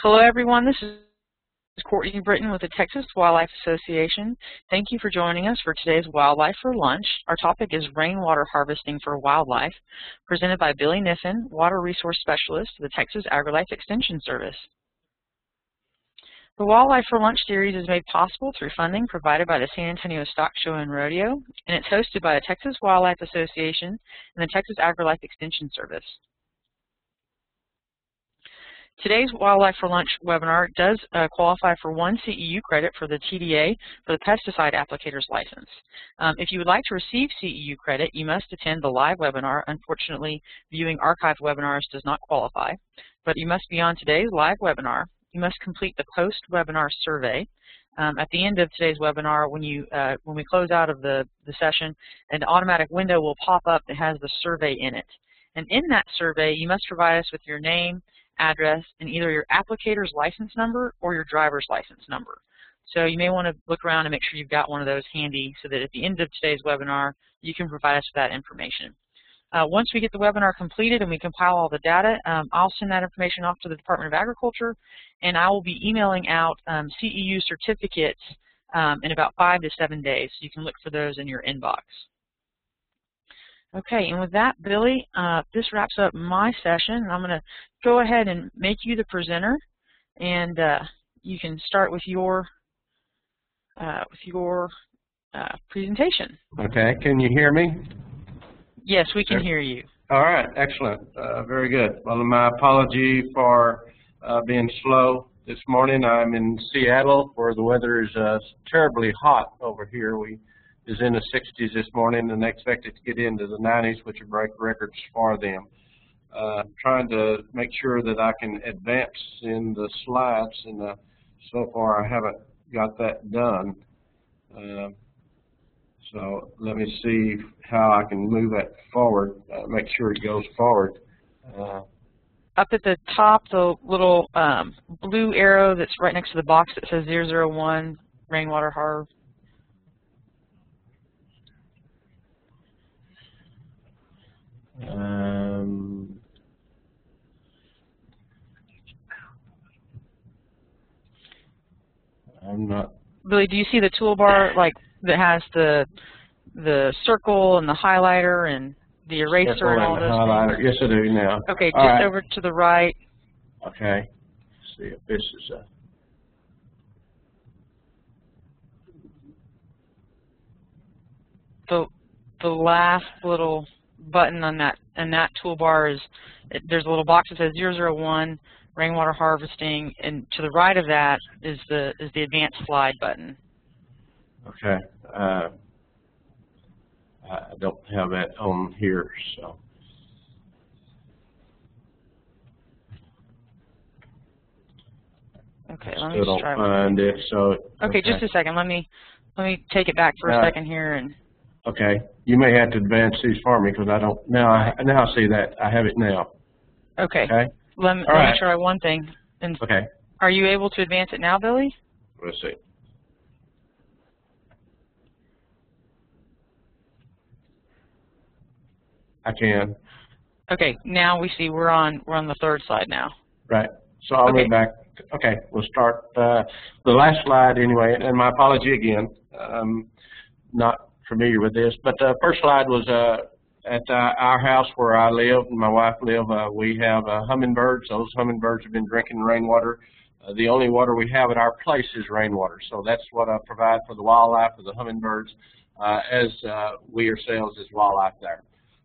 Hello, everyone. This is Courtney Britton with the Texas Wildlife Association. Thank you for joining us for today's Wildlife for Lunch. Our topic is rainwater harvesting for wildlife, presented by Billy Kniffen, Water Resource Specialist the Texas AgriLife Extension Service. The Wildlife for Lunch series is made possible through funding provided by the San Antonio Stock Show and Rodeo, and it's hosted by the Texas Wildlife Association and the Texas AgriLife Extension Service. Today's Wildlife for Lunch webinar does uh, qualify for one CEU credit for the TDA for the pesticide applicator's license. Um, if you would like to receive CEU credit, you must attend the live webinar. Unfortunately, viewing archived webinars does not qualify, but you must be on today's live webinar. You must complete the post-webinar survey. Um, at the end of today's webinar, when you uh, when we close out of the, the session, an automatic window will pop up that has the survey in it. And in that survey, you must provide us with your name, address, and either your applicator's license number or your driver's license number. So you may want to look around and make sure you've got one of those handy so that at the end of today's webinar, you can provide us that information. Uh, once we get the webinar completed and we compile all the data, um, I'll send that information off to the Department of Agriculture, and I will be emailing out um, CEU certificates um, in about five to seven days. So you can look for those in your inbox. Okay, and with that, Billy, uh, this wraps up my session. I'm going to go ahead and make you the presenter, and uh, you can start with your uh, with your uh, presentation. Okay, can you hear me? Yes, we can hear you. All right, excellent, uh, very good. Well, my apology for uh, being slow this morning. I'm in Seattle where the weather is terribly hot over here. We is in the 60s this morning, and they to get into the 90s, which would break records for them. Uh, trying to make sure that I can advance in the slides, and uh, so far I haven't got that done. Uh, so let me see how I can move that forward, uh, make sure it goes forward. Uh, Up at the top, the little um, blue arrow that's right next to the box that says 001 rainwater harvest Um, I'm not. Billy, do you see the toolbar like that has the the circle and the highlighter and the eraser circle and all and those highlighter. things? Yes, I do now. Okay, All just right. over to the right. Okay. Let's see if this is a. The the last little button on that and that toolbar is it, there's a little box that says 001 rainwater harvesting, and to the right of that is the is the advanced slide button. Okay. Uh, I don't have that on here, so. Okay, let me just try. find it, so. Okay, just a second. Let me let me take it back for a second here and Okay, you may have to advance these for me because I don't, now I, now I see that, I have it now, okay. okay? Let me, All let right. me try one thing. And Okay, are you able to advance it now, Billy? let's see. I can, Okay, now we see we're on we're on the third slide now. right, so I'll Okay. move back, okay, we'll start, uh, the last slide anyway, and my apology again, um, not familiar with this, but the first slide was, uh, at uh, our house where I live and my wife live, uh, we have hummingbirds. Those hummingbirds have been drinking rainwater. The only water we have at our place is rainwater, so that's what I provide for the wildlife of the hummingbirds as we ourselves as wildlife there.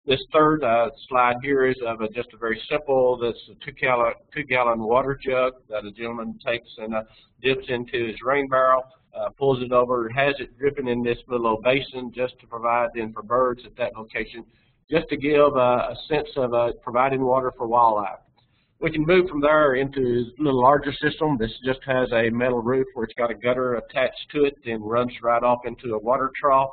This third uh, slide here is of a, just a very simple, this two gallon, two gallon water jug that a gentleman takes and uh, dips into his rain barrel, uh, pulls it over, has it dripping in this little basin just to provide then for birds at that location, just to give uh, a sense of uh, providing water for wildlife. We can move from there into a little larger system. This just has a metal roof where it's got a gutter attached to it and runs right off into a water trough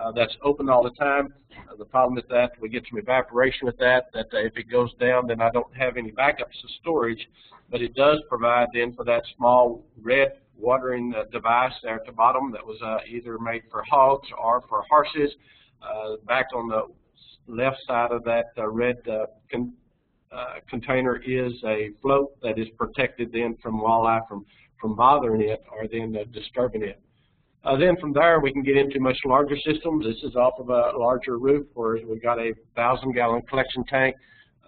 uh, that's open all the time. Uh, the problem with that, we get some evaporation with that, that uh, if it goes down, then I don't have any backups of storage, but it does provide then for that small red watering device there at the bottom that was uh, either made for hogs or for horses. Uh, back on the left side of that uh, red uh, con uh, container is a float that is protected then from wildlife from, from bothering it or then uh, disturbing it. Then from there, we can get into much larger systems. This is off of a larger roof where we've got a thousand gallon collection tank,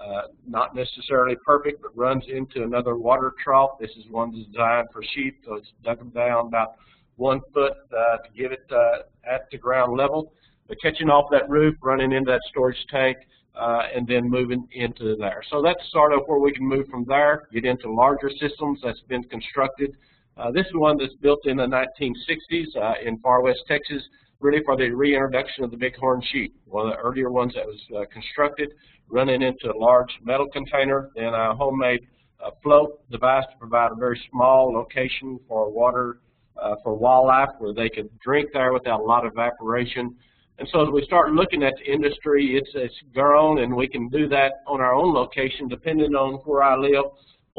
uh, not necessarily perfect, but runs into another water trough. This is one designed for sheep, so it's dug down about one foot uh, to get it uh, at the ground level. But catching off that roof, running into that storage tank, uh, and then moving into there. So that's sort of where we can move from there, get into larger systems that's been constructed. Uh, this is one that's built in the 1960s uh, in far west Texas, really for the reintroduction of the bighorn sheep. One of the earlier ones that was uh, constructed, running into a large metal container, then a homemade uh, float device to provide a very small location for water uh, for wildlife where they could drink there without a lot of evaporation. And so as we start looking at the industry, it's, it's grown and we can do that on our own location depending on where I live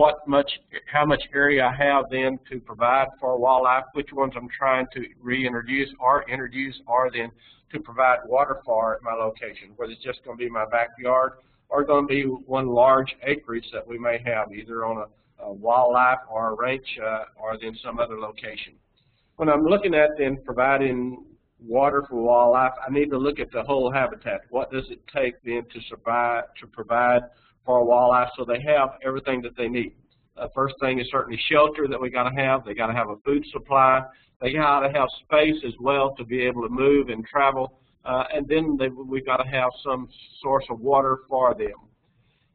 what much, how much area I have then to provide for wildlife, which ones I'm trying to reintroduce or introduce, or then to provide water for at my location, whether it's just going to be my backyard or going to be one large acreage that we may have, either on a, a wildlife or a ranch uh, or then some other location. When I'm looking at then providing water for wildlife, I need to look at the whole habitat. What does it take then to survive, to provide for wildlife so they have everything that they need. Uh, first thing is certainly shelter that we got to have. They got to have a food supply. They got to have space as well to be able to move and travel. Uh, and then they, we've got to have some source of water for them.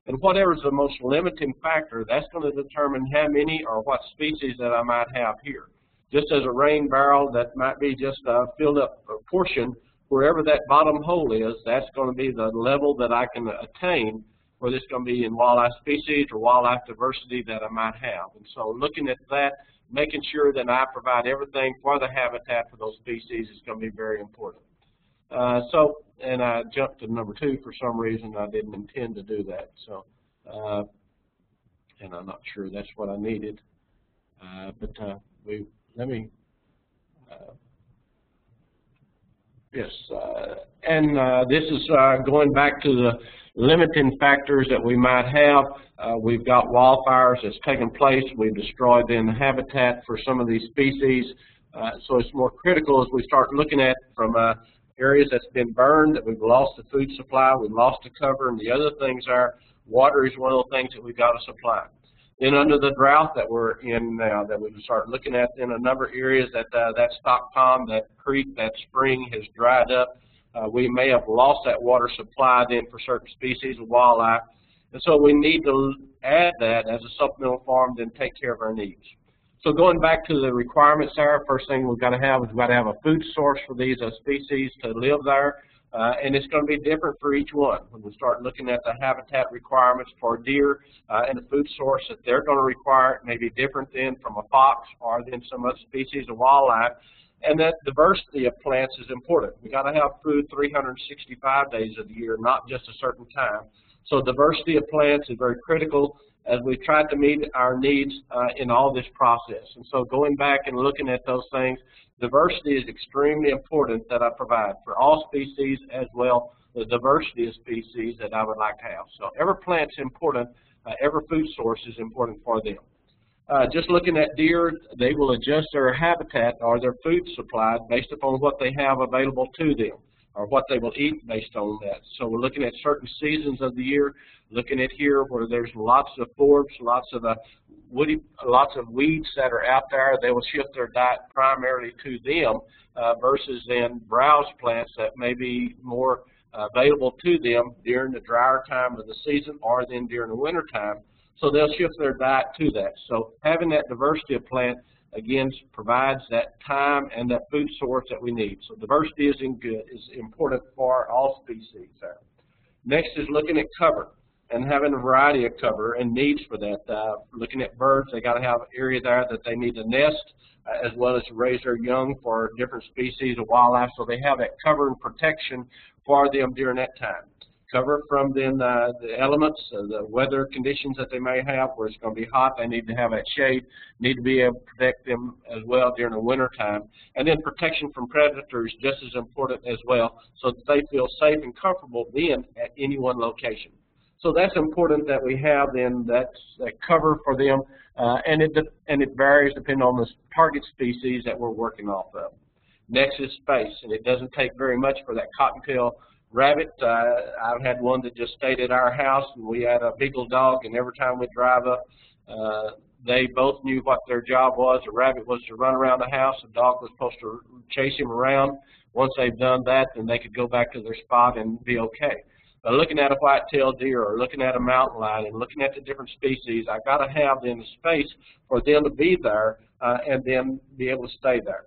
And whatever is the most limiting factor, that's going to determine how many or what species that I might have here. Just as a rain barrel that might be just a filled up portion, wherever that bottom hole is, that's going to be the level that I can attain whether it's going to be in wildlife species or wildlife diversity that I might have. And so looking at that, making sure that I provide everything for the habitat for those species is going to be very important. Uh, so, and I jumped to number two for some reason. I didn't intend to do that. So, uh, and I'm not sure that's what I needed. Uh, but uh, we let me. Uh, yes, uh, and this is going back to the limiting factors that we might have. Uh, we've got wildfires that's taken place. We've destroyed then the habitat for some of these species. Uh, so it's more critical as we start looking at from uh, areas that's been burned, that we've lost the food supply, we've lost the cover, and the other things are water is one of the things that we've got to supply. Then under the drought that we're in now, that we start looking at in a number of areas that uh, that stock pond, that creek, that spring has dried up, uh, we may have lost that water supply then for certain species of wildlife. And so we need to add that as a supplemental farm, then take care of our needs. So going back to the requirements there, first thing we've got to have is we've got to have a food source for these uh, species to live there. Uh, and it's going to be different for each one. When we start looking at the habitat requirements for deer uh, and the food source that they're going to require may be different than from a fox or than some other species of wildlife. And that diversity of plants is important. We got to have food 365 days of the year, not just a certain time. So diversity of plants is very critical as we try to meet our needs uh, in all this process. And so going back and looking at those things, diversity is extremely important that I provide for all species as well the diversity of species that I would like to have. So every plant's important, uh, every food source is important for them. Uh, just looking at deer, they will adjust their habitat or their food supply based upon what they have available to them or what they will eat based on that. So we're looking at certain seasons of the year, looking at here where there's lots of forbs, lots of uh, woody, lots of weeds that are out there. They will shift their diet primarily to them uh, versus then browse plants that may be more available to them during the drier time of the season or then during the winter time so they'll shift their diet to that. So having that diversity of plant, again, provides that time and that food source that we need. So diversity is, good, is important for all species there. Next is looking at cover and having a variety of cover and needs for that. Uh, looking at birds, they got to have an area there that they need to nest uh, as well as raise their young for different species of wildlife. So they have that cover and protection for them during that time cover from then uh, the elements, uh, the weather conditions that they may have, where it's going to be hot, they need to have that shade, need to be able to protect them as well during the winter time. And then protection from predators just as important as well, so that they feel safe and comfortable being at any one location. So that's important that we have then that, that cover for them, uh, and it and it varies depending on the target species that we're working off of. Next is space, and it doesn't take very much for that cottontail rabbit. Uh, I've had one that just stayed at our house, and we had a beagle dog, and every time we drive up, uh, they both knew what their job was. The rabbit was to run around the house. The dog was supposed to chase him around. Once they've done that, then they could go back to their spot and be okay. But looking at a white-tailed deer or looking at a mountain lion and looking at the different species, I've got to have the space for them to be there uh, and then be able to stay there.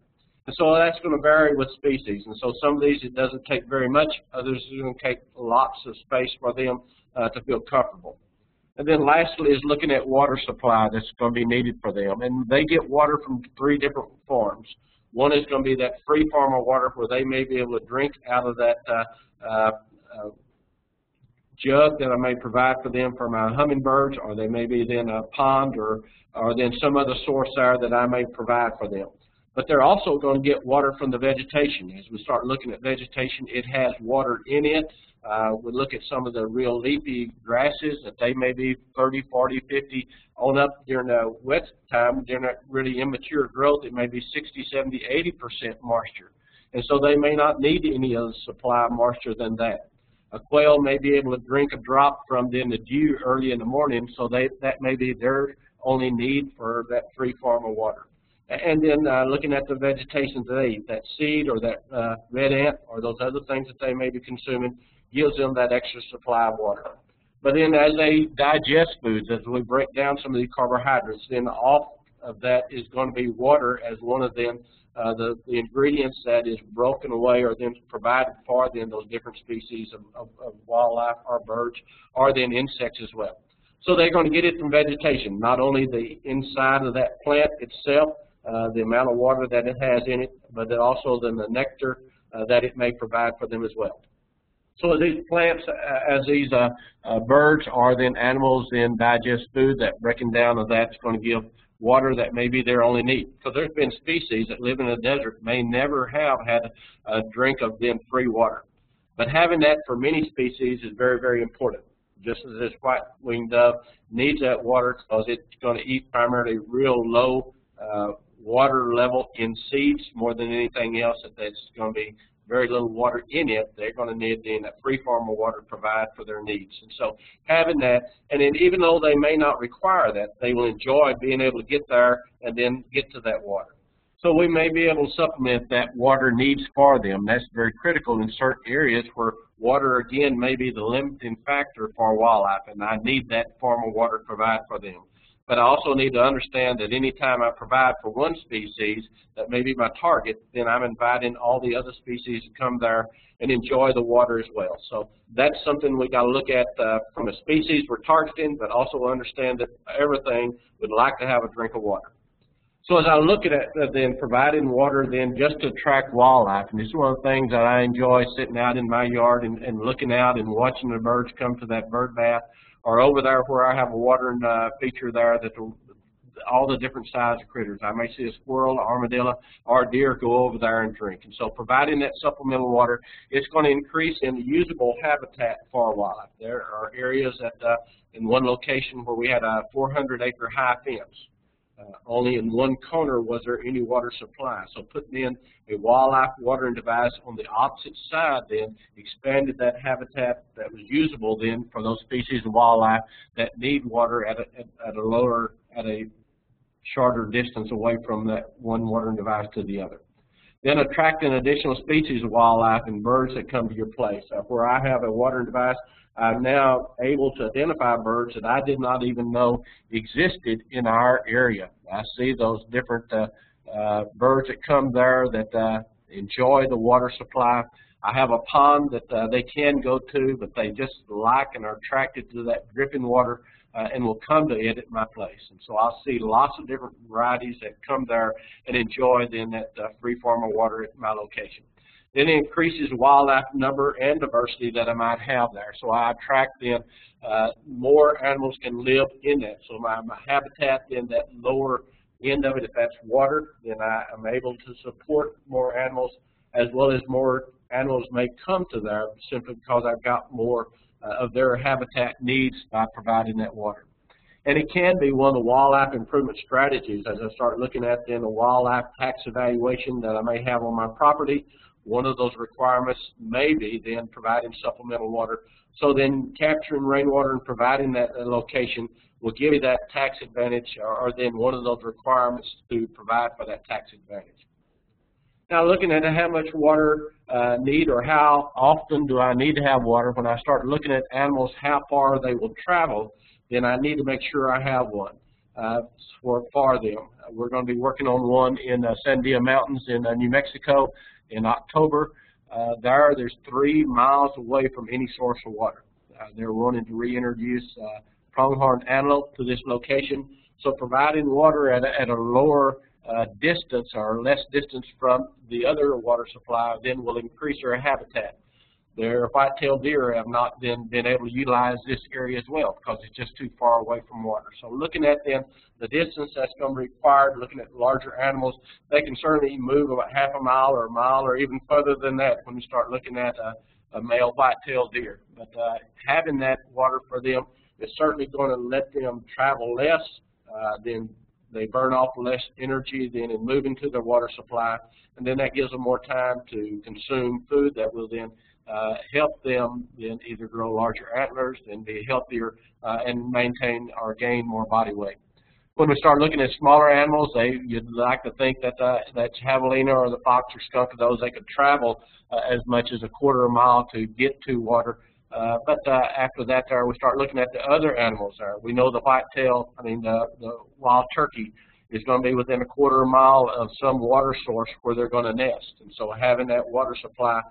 And so that's going to vary with species. And so some of these it doesn't take very much. Others it's going to take lots of space for them uh, to feel comfortable. And then lastly is looking at water supply that's going to be needed for them. And they get water from three different forms. One is going to be that free form of water where they may be able to drink out of that uh, uh, uh, jug that I may provide for them for my hummingbirds, or they may be then a pond or, or then some other source there that I may provide for them. But they're also going to get water from the vegetation. As we start looking at vegetation, it has water in it. Uh, we look at some of the real leafy grasses that they may be 30, 40, 50 on up during the wet time. During that really immature growth, it may be 60, 70, 80% moisture. And so they may not need any other supply of moisture than that. A quail may be able to drink a drop from then the dew early in the morning, so they, that may be their only need for that free form of water. And then uh, looking at the vegetation that they eat, that seed or that uh, red ant or those other things that they may be consuming gives them that extra supply of water. But then as they digest foods, as we break down some of these carbohydrates, then off of that is going to be water as one of them, uh, the, the ingredients that is broken away or then provided for then those different species of, of, of wildlife or birds or then insects as well. So they're going to get it from vegetation, not only the inside of that plant itself, uh, the amount of water that it has in it, but then also then the nectar uh, that it may provide for them as well. So these plants, uh, as these uh, uh, birds are then animals then digest food, that breaking down of that's going to give water that may be their only need. Because there's been species that live in a desert may never have had a drink of then free water. But having that for many species is very, very important. Just as this white-winged dove needs that water because it's going to eat primarily real low uh, water level in seeds more than anything else that that's going to be very little water in it, they're going to need then that free form of water to provide for their needs. And so having that, and then even though they may not require that, they will enjoy being able to get there and then get to that water. So we may be able to supplement that water needs for them. That's very critical in certain areas where water, again, may be the limiting factor for wildlife, and I need that form of water to provide for them. But I also need to understand that any time I provide for one species that may be my target, then I'm inviting all the other species to come there and enjoy the water as well. So that's something we got to look at uh, from a species we're targeting, but also understand that everything would like to have a drink of water. So as I look at it, uh, then providing water then just to attract wildlife, and this is one of the things that I enjoy sitting out in my yard and, and looking out and watching the birds come to that bird bath or over there where I have a watering uh, feature there that the, all the different size of critters. I may see a squirrel, armadillo, or deer go over there and drink. And so providing that supplemental water, it's going to increase in the usable habitat for wildlife. There are areas that uh, in one location where we had a 400 acre high fence. Uh, only in one corner was there any water supply. So putting in a wildlife watering device on the opposite side then expanded that habitat that was usable then for those species of wildlife that need water at a, at, at a lower, at a shorter distance away from that one watering device to the other. Then attracting additional species of wildlife and birds that come to your place. Uh, where I have a watering device, I'm now able to identify birds that I did not even know existed in our area. I see those different uh, uh, birds that come there that uh, enjoy the water supply. I have a pond that uh, they can go to, but they just like and are attracted to that dripping water uh, and will come to it at my place. And so I'll see lots of different varieties that come there and enjoy then that uh, free form of water at my location. Then it increases wildlife number and diversity that I might have there. So I attract then uh, more animals can live in that. So my, my habitat in that lower end of it, if that's water, then I am able to support more animals as well as more animals may come to there simply because I've got more Uh, of their habitat needs by providing that water. And it can be one of the wildlife improvement strategies as I start looking at then the wildlife tax evaluation that I may have on my property. One of those requirements may be then providing supplemental water. So then capturing rainwater and providing that location will give you that tax advantage or then one of those requirements to provide for that tax advantage. Now looking at how much water uh, need or how often do I need to have water, when I start looking at animals, how far they will travel, then I need to make sure I have one uh, for, for them. We're going to be working on one in uh, Sandia Mountains in uh, New Mexico in October. Uh, there, there's three miles away from any source of water. Uh, they're wanting to reintroduce uh, pronghorn antelope to this location. So providing water at a, at a lower uh, distance or less distance from the other water supply then will increase their habitat. Their white-tailed deer have not then been able to utilize this area as well because it's just too far away from water. So looking at then the distance that's going to be required, looking at larger animals, they can certainly move about half a mile or a mile or even further than that when you start looking at a, a male white-tailed deer. But uh, having that water for them is certainly going to let them travel less uh, than they burn off less energy then in moving to their water supply, and then that gives them more time to consume food that will then uh, help them then either grow larger antlers and be healthier uh, and maintain or gain more body weight. When we start looking at smaller animals, they you'd like to think that uh, that javelina or the fox or skunk of those they could travel uh, as much as a quarter of a mile to get to water. Uh, but uh, after that, there we start looking at the other animals. There, we know the whitetail, I mean the, the wild turkey, is going to be within a quarter mile of some water source where they're going to nest. And so having that water supply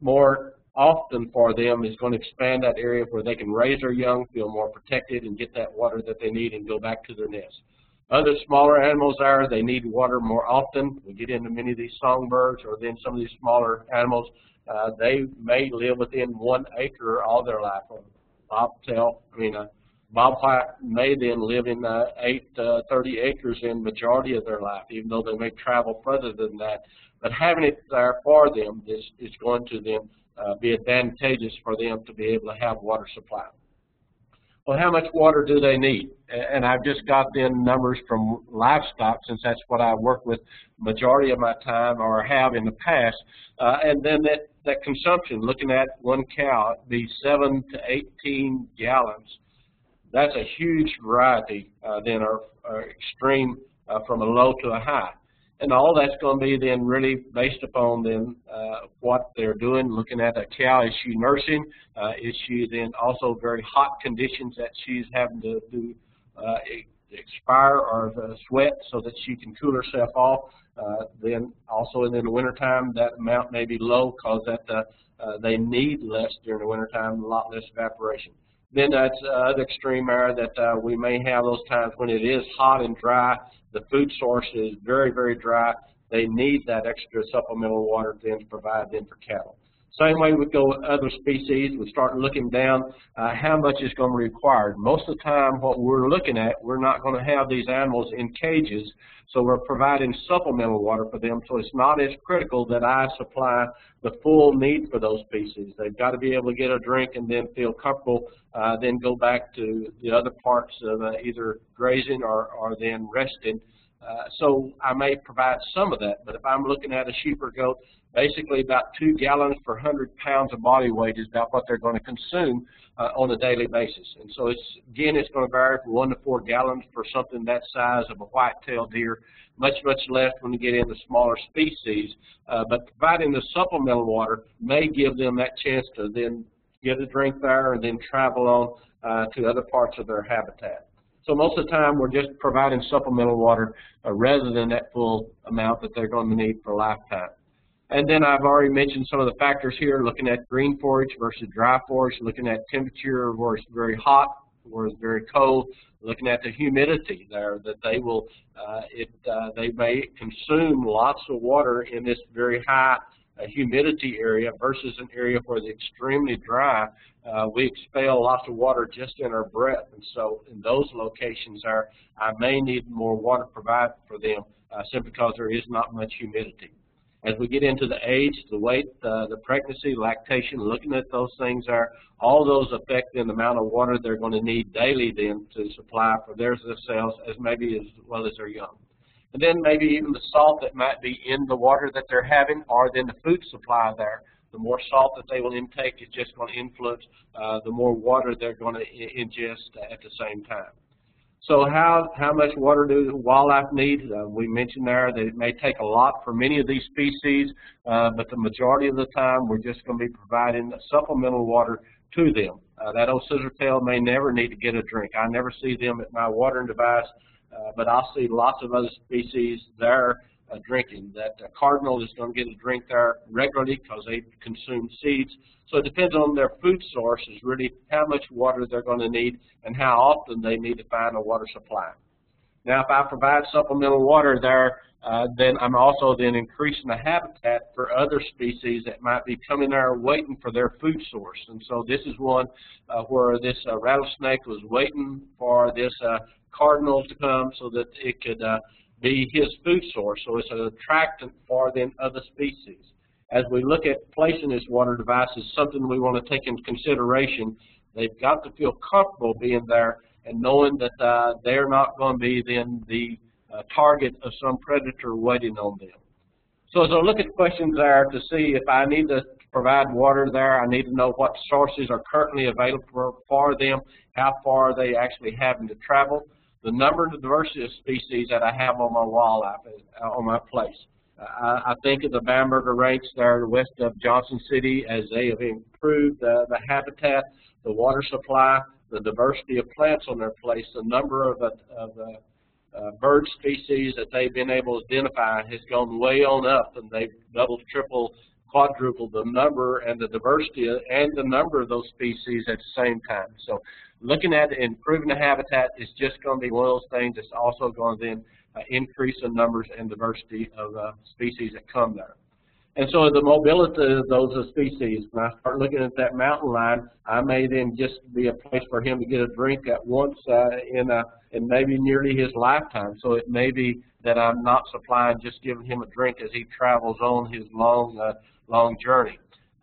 more often for them is going to expand that area where they can raise their young, feel more protected, and get that water that they need and go back to their nest. Other smaller animals are, they need water more often. We get into many of these songbirds or then some of these smaller animals, uh, they may live within one acre all their life. Bobtail, I mean, uh, bobwhite may then live in uh, 8, uh, 30 acres in majority of their life, even though they may travel further than that. But having it there for them is, is going to then uh, be advantageous for them to be able to have water supply. Well, how much water do they need? And I've just got then numbers from livestock since that's what I work with majority of my time or have in the past. Uh, and then that, that consumption, looking at one cow, be 7 to 18 gallons. That's a huge variety uh, then or, or extreme uh, from a low to a high. And all that's going to be then really based upon then uh, what they're doing, looking at a cow, is she nursing? Uh, is she then also very hot conditions that she's having to do uh, expire or sweat so that she can cool herself off? Uh, then also in the wintertime, that amount may be low because that uh, uh, they need less during the wintertime, a lot less evaporation. Then that's uh, the extreme air that uh, we may have those times when it is hot and dry. The food source is very, very dry. They need that extra supplemental water then to provide them for cattle. Same way we go with other species. We start looking down uh, how much is going to be required. Most of the time what we're looking at, we're not going to have these animals in cages, so we're providing supplemental water for them, so it's not as critical that I supply the full need for those species. They've got to be able to get a drink and then feel comfortable, uh, then go back to the other parts of uh, either grazing or, or then resting. Uh, so I may provide some of that, but if I'm looking at a sheep or goat, basically about two gallons per 100 pounds of body weight is about what they're going to consume uh, on a daily basis. And so it's, again, it's going to vary from one to four gallons for something that size of a white-tailed deer, much, much less when you get into smaller species. Uh, but providing the supplemental water may give them that chance to then get a drink there and then travel on uh, to other parts of their habitat. So most of the time we're just providing supplemental water uh, rather than that full amount that they're going to need for a lifetime. And then I've already mentioned some of the factors here, looking at green forage versus dry forage, looking at temperature where it's very hot, where it's very cold, looking at the humidity there, that they will, uh, it, uh, they may consume lots of water in this very high uh, humidity area versus an area where it's extremely dry uh, we expel lots of water just in our breath. And so in those locations there, I may need more water provided for them uh, simply because there is not much humidity. As we get into the age, the weight, uh, the pregnancy, lactation, looking at those things are all those affect the amount of water they're going to need daily then to supply for their cells as maybe as well as their young. And then maybe even the salt that might be in the water that they're having or then the food supply there. The more salt that they will intake is just going to influence uh, the more water they're going to ingest at the same time. So how, how much water do wildlife need? Uh, we mentioned there that it may take a lot for many of these species, uh, but the majority of the time we're just going to be providing supplemental water to them. Uh, that old scissortail may never need to get a drink. I never see them at my watering device, uh, but I'll see lots of other species there uh, drinking. That uh, cardinal is going to get a drink there regularly because they consume seeds. So it depends on their food source is really how much water they're going to need and how often they need to find a water supply. Now, if I provide supplemental water there, uh, then I'm also then increasing the habitat for other species that might be coming there waiting for their food source. And so this is one uh, where this uh, rattlesnake was waiting for this uh, cardinal to come so that it could uh, be his food source. So it's an attractant for then other species. As we look at placing this water device is something we want to take into consideration. They've got to feel comfortable being there and knowing that uh, they're not going to be then the uh, target of some predator waiting on them. So as I look at questions there to see if I need to provide water there, I need to know what sources are currently available for, them, how far they actually having to travel the number and the diversity of species that I have on my wildlife, uh, on my place. Uh, I think of the Bamberger Ranch there west of Johnson City as they have improved uh, the habitat, the water supply, the diversity of plants on their place, the number of, of uh, uh, bird species that they've been able to identify has gone way on up and they've doubled, tripled, quadrupled the number and the diversity and the number of those species at the same time. So looking at improving the habitat is just going to be one of those things that's also going to then uh, increase the numbers and diversity of uh, species that come there. And so the mobility of those species, when I start looking at that mountain lion, I may then just be a place for him to get a drink at once uh, in, a, in maybe nearly his lifetime. So it may be that I'm not supplying, just giving him a drink as he travels on his long, uh, long journey.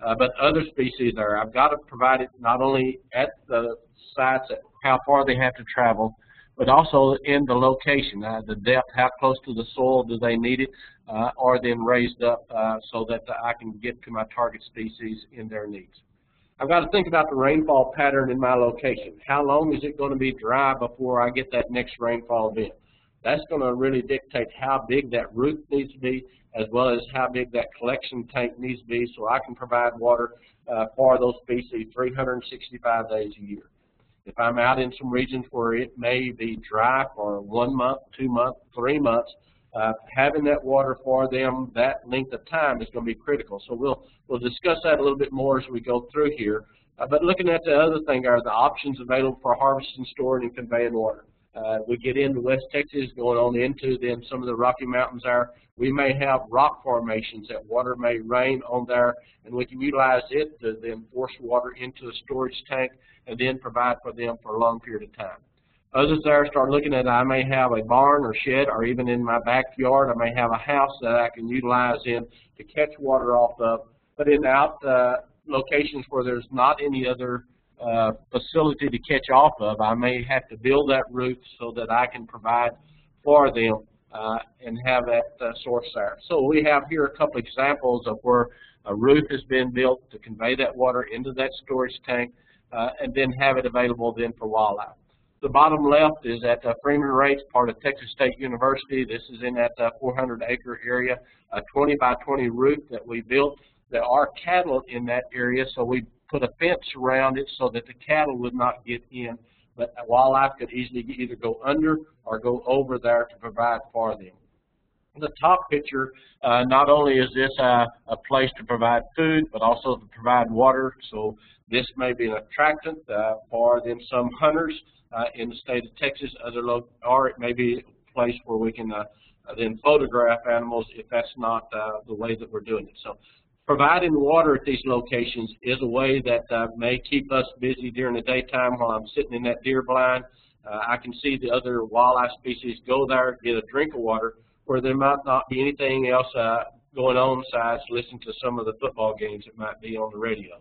Uh, but other species there, I've got to provide it not only at the sites, at how far they have to travel, but also in the location, uh, the depth, how close to the soil do they need it, uh, or then raised up uh, so that I can get to my target species in their needs. I've got to think about the rainfall pattern in my location. How long is it going to be dry before I get that next rainfall event? That's going to really dictate how big that roof needs to be, as well as how big that collection tank needs to be so I can provide water uh, for those species 365 days a year. If I'm out in some regions where it may be dry for one month, two months, three months, uh, having that water for them that length of time is going to be critical. So we'll we'll discuss that a little bit more as we go through here. Uh, but looking at the other thing are the options available for harvesting, storing, and conveying water. Uh, we get into West Texas, going on into then some of the Rocky Mountains there. We may have rock formations that water may rain on there, and we can utilize it to then force water into a storage tank and then provide for them for a long period of time. Others there start looking at I may have a barn or shed or even in my backyard I may have a house that I can utilize in to catch water off of. But in out uh, locations where there's not any other uh, facility to catch off of, I may have to build that roof so that I can provide for them uh, and have that uh, source there. So we have here a couple examples of where a roof has been built to convey that water into that storage tank uh, and then have it available then for wildlife. The bottom left is at uh, Freeman Ranch, part of Texas State University. This is in that uh, 400 acre area, a 20 by 20 roof that we built. There are cattle in that area, so we put a fence around it so that the cattle would not get in, but wildlife could easily either go under or go over there to provide for them. The top picture, uh, not only is this uh, a place to provide food, but also to provide water. So this may be an attractant uh, for then some hunters uh, in the state of Texas, other or it may be a place where we can uh, then photograph animals if that's not uh, the way that we're doing it. So providing water at these locations is a way that uh, may keep us busy during the daytime while I'm sitting in that deer blind. Uh, I can see the other wildlife species go there, get a drink of water, where there might not be anything else uh, going on besides listening to some of the football games that might be on the radio.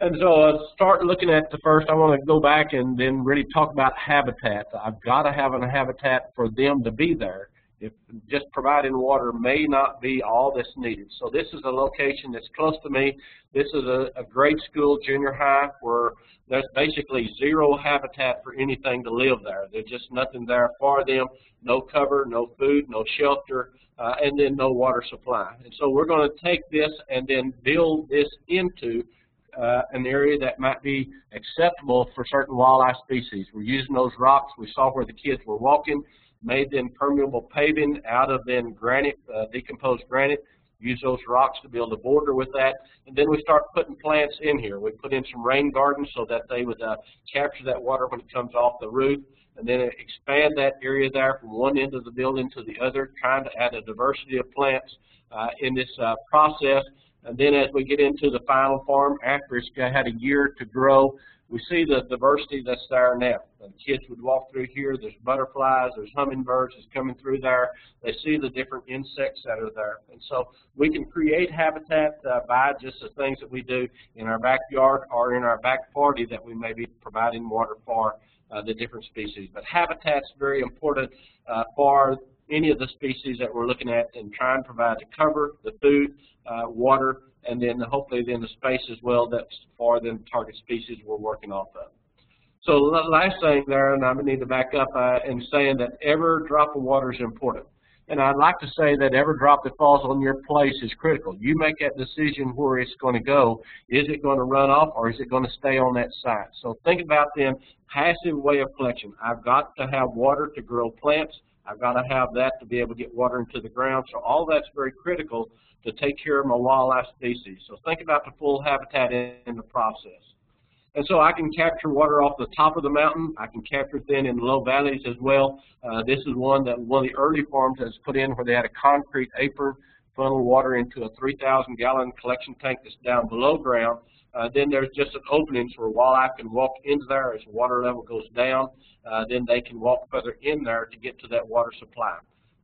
And so uh, start looking at the first, I want to go back and then really talk about habitat. I've got to have a habitat for them to be there. If just providing water may not be all that's needed. So this is a location that's close to me. This is a, a grade school, junior high, where there's basically zero habitat for anything to live there. There's just nothing there for them, no cover, no food, no shelter, uh, and then no water supply. And so we're going to take this and then build this into uh, an area that might be acceptable for certain wildlife species. We're using those rocks we saw where the kids were walking, made then permeable paving out of then granite, uh, decomposed granite, use those rocks to build a border with that, and then we start putting plants in here. We put in some rain gardens so that they would uh, capture that water when it comes off the roof, and then expand that area there from one end of the building to the other, trying to add a diversity of plants uh, in this uh, process and then as we get into the final farm, after it's had a year to grow, we see the diversity that's there now. The kids would walk through here, there's butterflies, there's hummingbirds that's coming through there. They see the different insects that are there. And so we can create habitat uh, by just the things that we do in our backyard or in our back party that we may be providing water for uh, the different species. But habitat's very important uh, for any of the species that we're looking at and try and provide the cover, the food, uh, water, and then hopefully then the space as well that's for the target species we're working off of. So the last thing there, and I need to back up uh, in saying that every drop of water is important. And I'd like to say that every drop that falls on your place is critical. You make that decision where it's going to go. Is it going to run off or is it going to stay on that site? So think about then passive way of collection. I've got to have water to grow plants. I've got to have that to be able to get water into the ground. So all that's very critical to take care of my wildlife species. So think about the full habitat in, in the process. And so I can capture water off the top of the mountain. I can capture it then in low valleys as well. Uh, this is one that one of the early farms has put in where they had a concrete apron funnel water into a 3,000 gallon collection tank that's down below ground. Uh, then there's just an opening where wildlife can walk into there as water level goes down. Uh, then they can walk further in there to get to that water supply.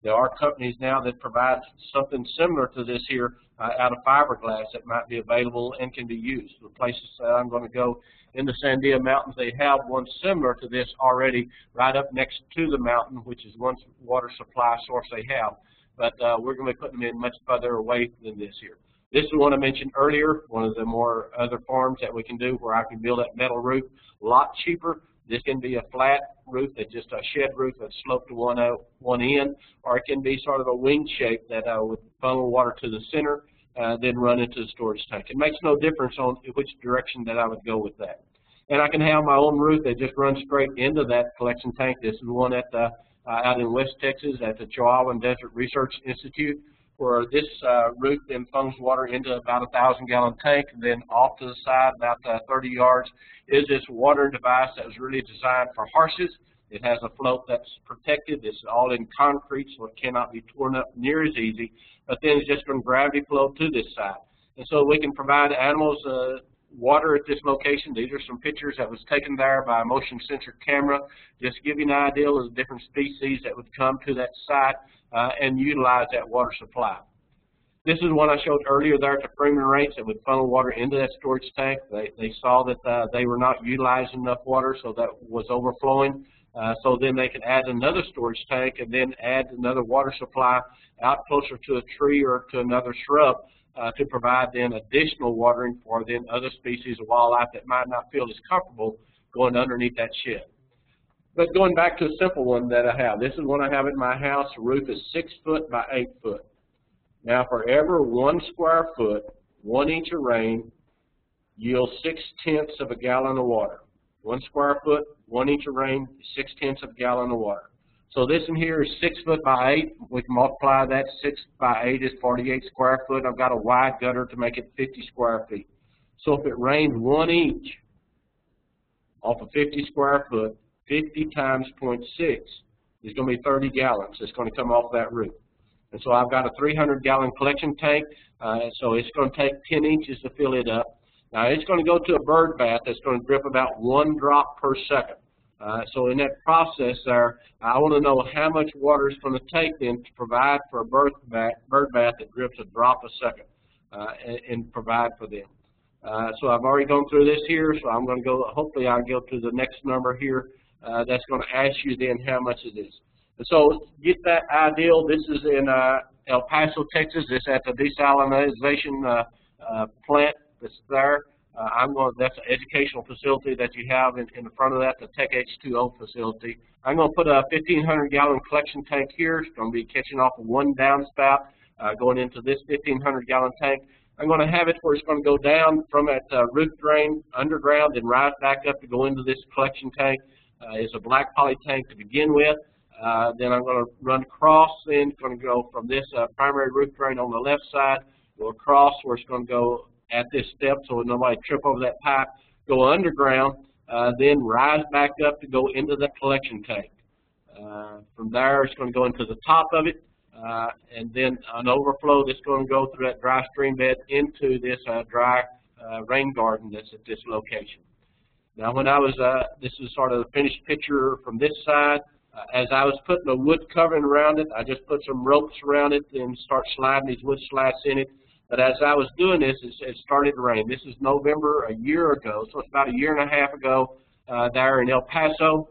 There are companies now that provide something similar to this here uh, out of fiberglass that might be available and can be used. The places that I'm going to go in the Sandia Mountains, they have one similar to this already right up next to the mountain, which is one water supply source they have. But uh, we're going to be putting them in much further away than this here. This is one I mentioned earlier, one of the more other farms that we can do where I can build that metal roof a lot cheaper this can be a flat roof that's just a shed roof that's sloped to one, out, one end, or it can be sort of a wing shape that uh, would funnel water to the center, uh, then run into the storage tank. It makes no difference on which direction that I would go with that. And I can have my own roof that just runs straight into that collection tank. This is one at the, uh, out in West Texas at the Chihuahuan Desert Research Institute where this uh, roof then funnels water into about a thousand gallon tank and then off to the side about uh, 30 yards is this water device that was really designed for horses. It has a float that's protected. It's all in concrete so it cannot be torn up near as easy, but then it's just going to gravity flow to this side. And so we can provide animals uh, water at this location. These are some pictures that was taken there by a motion sensor camera. Just give you an idea of the different species that would come to that site uh, and utilize that water supply. This is one I showed earlier there at the Freeman Ranch that would funnel water into that storage tank. They, they saw that uh, they were not utilizing enough water, so that was overflowing. Uh, so then they could add another storage tank and then add another water supply out closer to a tree or to another shrub uh, to provide then additional watering for then other species of wildlife that might not feel as comfortable going underneath that shed. But going back to a simple one that I have, this is one I have in my house. The roof is six foot by eight foot. Now for every one square foot, one inch of rain yields six tenths of a gallon of water. One square foot, one inch of rain, six tenths of a gallon of water. So this in here is six foot by eight. We can multiply that. Six by eight is 48 square foot. I've got a wide gutter to make it 50 square feet. So if it rains one inch off of 50 square foot, 50 times 0.6 is going to be 30 gallons. It's going to come off that roof. And so I've got a 300 gallon collection tank. Uh, so it's going to take 10 inches to fill it up. Now it's going to go to a bird bath that's going to drip about one drop per second. Uh, so in that process there, I want to know how much water is going to take then to provide for a bird bath, bird bath that drips a drop a second uh, and, and, provide for them. Uh, so I've already gone through this here, so I'm going to go, hopefully I'll go to the next number here uh, that's going to ask you then how much it is. And so get that ideal. This is in uh, El Paso, Texas. This at the desalination plant that's there. Uh, I'm going. That's an educational facility that you have in, in the front of that, the TecH2O facility. I'm going to put a 1,500 gallon collection tank here. It's going to be catching off of one downspout, uh, going into this 1,500 gallon tank. I'm going to have it where it's going to go down from that uh, roof drain underground and rise back up to go into this collection tank. Uh, it's a black poly tank to begin with. Uh, then I'm going to run across, it's going to go from this uh, primary roof drain on the left side, go across where it's going to go at this step so nobody trip over that pipe, go underground, uh, then rise back up to go into the collection tank. Uh, from there, it's going to go into the top of it, uh, and then an overflow that's going to go through that dry stream bed into this uh, dry uh, rain garden that's at this location. Now, when I was, uh, this is sort of the finished picture from this side. Uh, as I was putting a wood covering around it, I just put some ropes around it and start sliding these wood slats in it. But as I was doing this, it, it started to rain. This is November a year ago, so it's about a year and a half ago uh, there in El Paso.